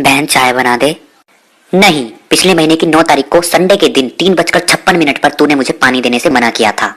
बहन चाय बना दे। नहीं, पिछले महीने की नौ तारीख को संडे के दिन तीन बजकर छप्पन मिनट पर तूने मुझे पानी देने से मना किया था।